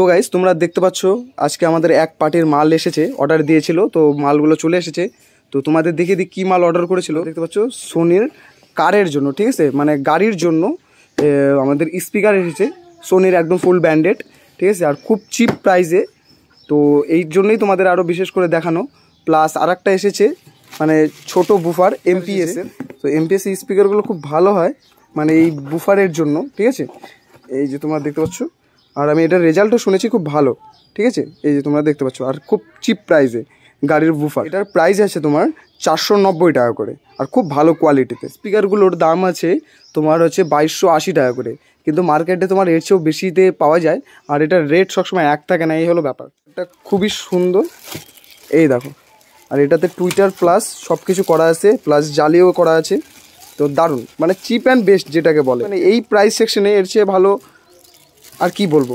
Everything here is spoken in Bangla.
তো গাইস তোমরা দেখতে পাচ্ছ, আজকে আমাদের এক পার্টির মাল এসেছে অর্ডার দিয়েছিল, তো মালগুলো চলে এসেছে। তো তোমাদের দেখে দিই কী মাল অর্ডার করেছিল। দেখতে পাচ্ছ, সোনির কারের জন্য, ঠিক আছে? মানে গাড়ির জন্য আমাদের স্পিকার এসেছে, সোনির একদম ফুল ব্যান্ডেড ঠিক আছে? আর খুব চিপ প্রাইসে তো এই জন্যই তোমাদের আরও বিশেষ করে দেখানো। প্লাস আর এসেছে মানে ছোট বুফার এমপিএসের তো এমপিএস স্পিকারগুলো খুব ভালো হয় মানে এই বুফারের জন্য, ঠিক আছে? এই যে তোমরা দেখতে পাচ্ছ আর আমি এটার রেজাল্টও শুনেছি খুব ভালো, ঠিক আছে? এই যে তোমরা দেখতে পাচ্ছ, আর খুব চিপ প্রাইসে গাড়ির বুফার এটার প্রাইস আছে তোমার চারশো নব্বই টাকা করে, আর খুব ভালো কোয়ালিটিতে স্পিকারগুলোর দাম আছে তোমার হচ্ছে বাইশশো আশি টাকা করে, কিন্তু মার্কেটে তোমার এর চেয়েও বেশিতে পাওয়া যায়, আর এটার রেট সবসময় এক থাকে না, এই হলো ব্যাপার। এটা খুবই সুন্দর। এই দেখো, আর এটাতে টুইটার প্লাস সব কিছু করা আছে প্লাস জালিও করা আছে। তো দারুণ মানে চিপ অ্যান্ড বেস্ট যেটাকে বলে। মানে এই প্রাইস সেকশনে এর চেয়ে ভালো আর কি বলব?